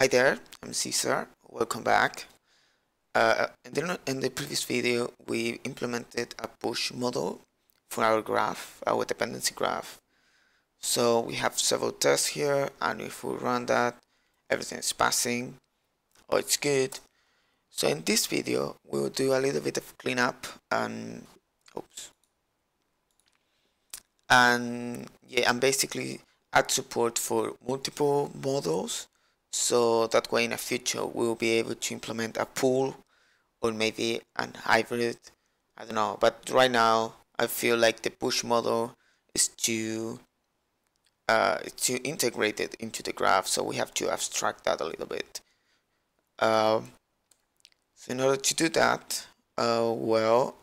Hi there, I'm Cesar. Welcome back. Uh, in, the, in the previous video, we implemented a push model for our graph, our dependency graph. So we have several tests here, and if we run that, everything is passing, or it's good. So in this video, we will do a little bit of cleanup and oops, and yeah, and basically add support for multiple models so that way in the future we'll be able to implement a pull or maybe an hybrid. I don't know. But right now I feel like the push model is too uh, too integrated into the graph. So we have to abstract that a little bit. Um, so in order to do that uh, well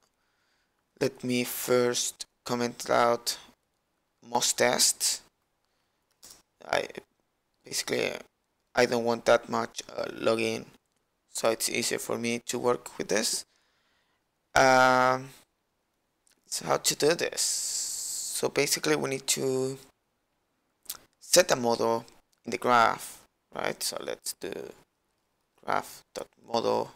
let me first comment out most tests. I basically I don't want that much uh, login so it's easier for me to work with this. Um, so how to do this? So basically we need to set a model in the graph right? So let's do graph.model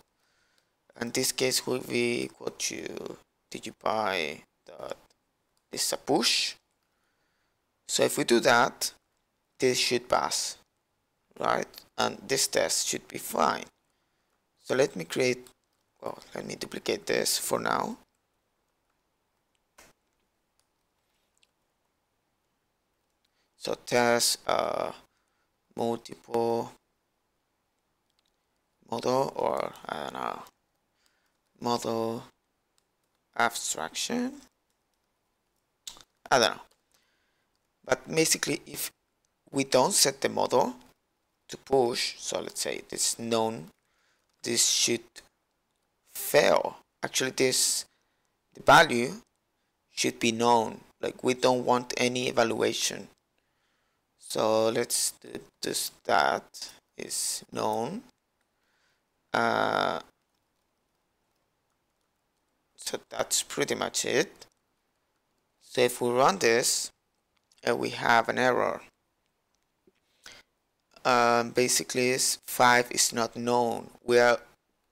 in this case will be equal to dgpy dot this is a push? So if we do that this should pass right and this test should be fine. So let me create well let me duplicate this for now. So test uh, multiple model or I don't know model abstraction. I don't know. But basically if we don't set the model to push so let's say this None this should fail. Actually this the value should be None. Like we don't want any evaluation. So let's do this that is None. Uh, so that's pretty much it. So if we run this uh, we have an error um, basically is 5 is not None. We are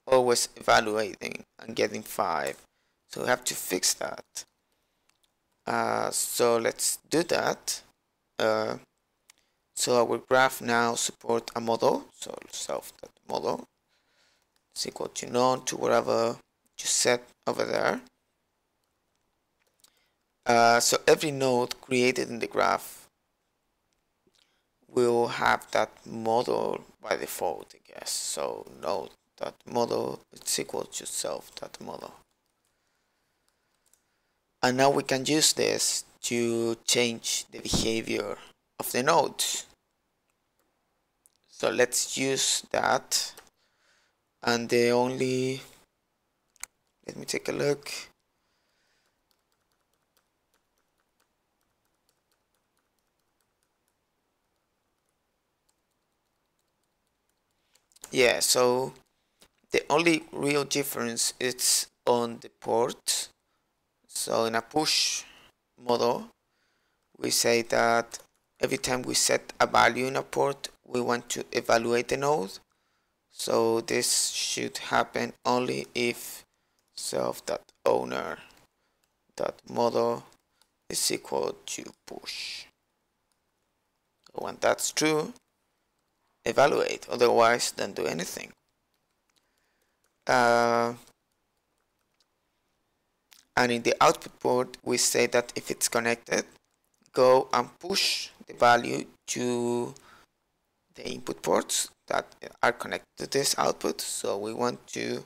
always evaluating and getting 5 so we have to fix that. Uh, so let's do that. Uh, so our graph now support a model. So self that model. Is equal to None to whatever you set over there. Uh, so every node created in the graph have that model by default, I guess. So note that model is equal to self that model. And now we can use this to change the behavior of the nodes. So let's use that. And the only, let me take a look. Yeah so the only real difference is on the port. So in a push model we say that every time we set a value in a port we want to evaluate the node. So this should happen only if self dot owner dot model is equal to push. When that's true evaluate otherwise don't do anything. Uh, and in the output port we say that if it's connected go and push the value to the input ports that are connected to this output. So we want to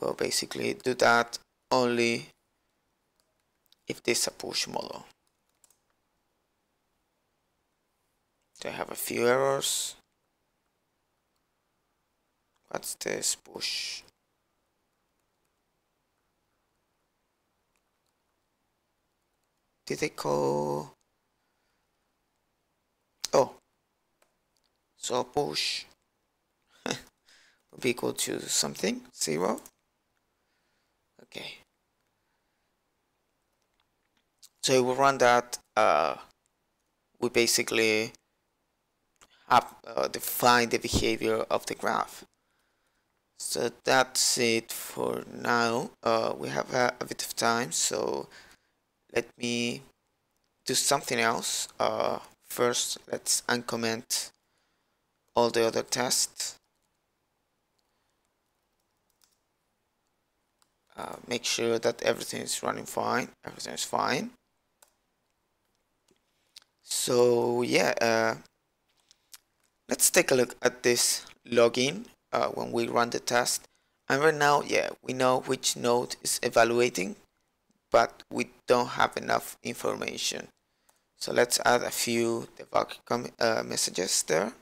well basically do that only if this is a push model. So I have a few errors What's this push? Did they call? Oh, so push would be equal to something zero. Okay. So we run that. Uh, we basically have uh, the behavior of the graph. So that's it for now. Uh, we have a, a, bit of time, so let me do something else. Uh, first, let's uncomment all the other tests. Uh, make sure that everything is running fine. Everything is fine. So yeah, uh, let's take a look at this login uh, when we run the test. And right now, yeah, we know which node is evaluating, but we don't have enough information. So let's add a few debug uh, messages there.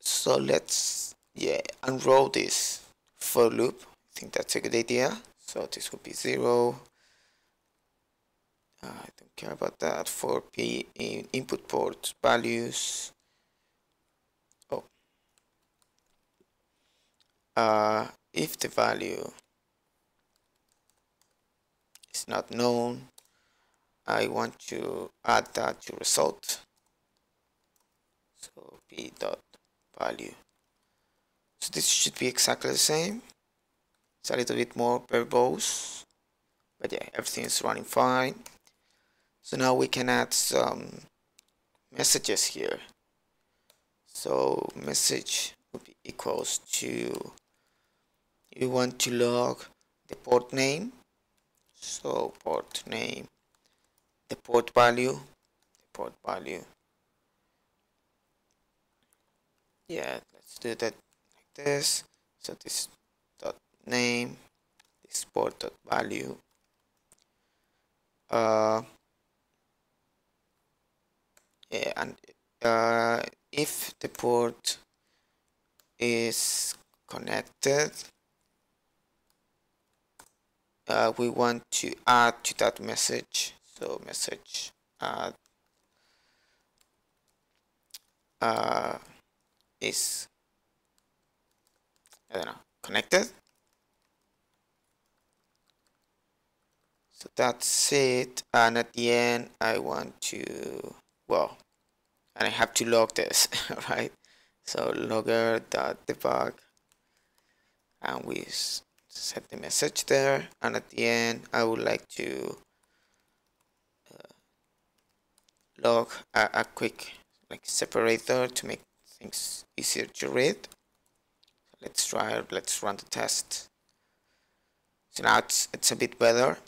So let's, yeah, unroll this for loop. I think that's a good idea. So this would be zero. Uh, I don't care about that. For P in input port values. Uh, if the value is not None I want to add that to result. So p dot value. So this should be exactly the same. It's a little bit more verbose but yeah everything is running fine. So now we can add some messages here. So message will be equals to you want to log the port name? So port name the port value the port value. Yeah let's do that like this. So this dot name this port dot value. Uh yeah and uh if the port is connected uh, we want to add to that message. So message add uh, is I don't know connected? So that's it. And at the end I want to well and I have to log this right? So logger dot debug and we set the message there and at the end I would like to uh, log a, a, quick like separator to make things easier to read. Let's try let's run the test. So now it's, it's a bit better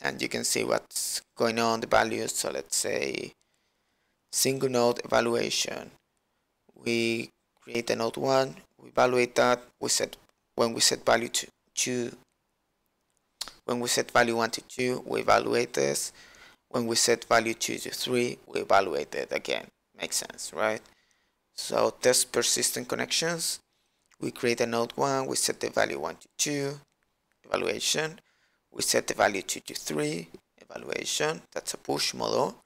and you can see what's going on the values. So let's say single node evaluation. We create a node one we evaluate that we set when we set value to 2 when we set value 1 to 2 we evaluate this. When we set value 2 to 3 we evaluate it again. Makes sense right? So test persistent connections. We create a node 1 we set the value 1 to 2 evaluation. We set the value 2 to 3 evaluation. That's a push model.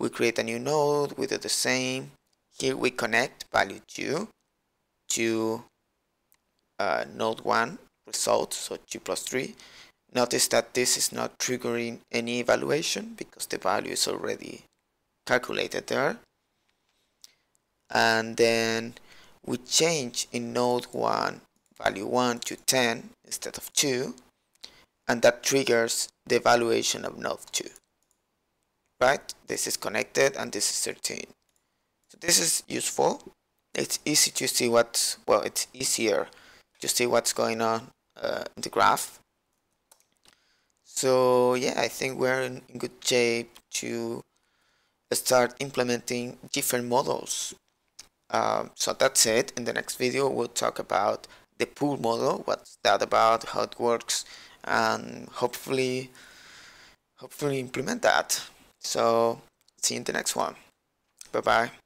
We create a new node we do the same. Here we connect value 2 to uh, node 1 result, so 2 plus 3. Notice that this is not triggering any evaluation because the value is already calculated there. And then we change in node 1 value 1 to 10 instead of 2 and that triggers the evaluation of node 2 right this is connected and this is 13 so this is useful it's easy to see what well it's easier to see what's going on uh, the graph. So yeah, I think we're in, good shape to start implementing different models. Um, so that's it. In the next video, we'll talk about the pull model, what's that about, how it works, and hopefully, hopefully implement that. So see you in the next one. Bye bye.